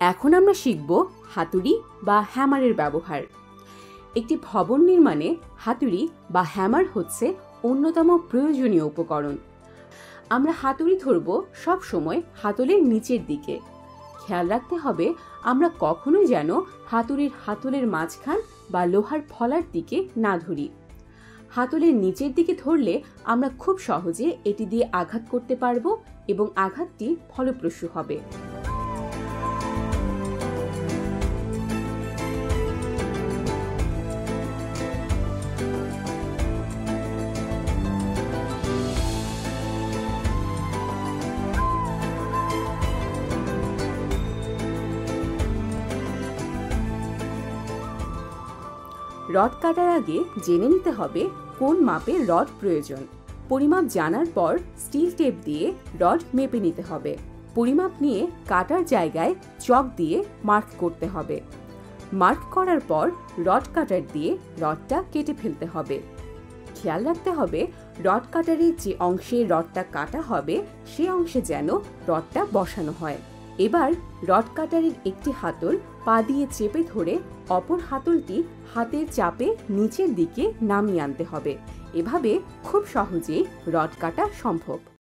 এখন আমরা শিখব হাতুড়ি বা হ্যামারের ব্যবহার। একটি ভবন নির্মাণে হাতুড়ি বা হ্যামার হচ্ছে অন্যতম প্রয়োজনীয় উপকরণ। আমরা হাতুড়ি ধরব সব সময় হাতলের নিচের দিকে। খেয়াল রাখতে হবে আমরা কখনোই যেন হাতুড়ির হাতলের মাঝখান বা লোহার ফলার দিকে না ধরি। হাতলের নিচের দিকে ধরলে আমরা খুব সহজে এটি দিয়ে আঘাত করতে পারব এবং আঘাতটি ফলপ্রসূ হবে। রড কাটার আগে জেনে নিতে হবে কোন মাপে রড প্রয়োজন। পরিমাপ জানার পর স্টিল টেপ দিয়ে রড মেপে নিতে হবে। পরিমাপ নিয়ে কাটার জায়গায় চক দিয়ে মার্ক করতে হবে। মার্ক করার পর রড কাটার দিয়ে রডটা কেটে ফেলতে হবে। খেয়াল রাখতে হবে রড কাটারের যে অংশে রডটা কাটা হবে, সে অংশে যেন রডটা বসানো হয়। এবার রড কাটারের একটি হাতল পা দিয়ে চেপে ধরে অপর হাতলটি হাতের চাপে নিচের দিকে নামিয়ে আনতে হবে। এভাবে খুব সহজেই রড কাটা সম্ভব।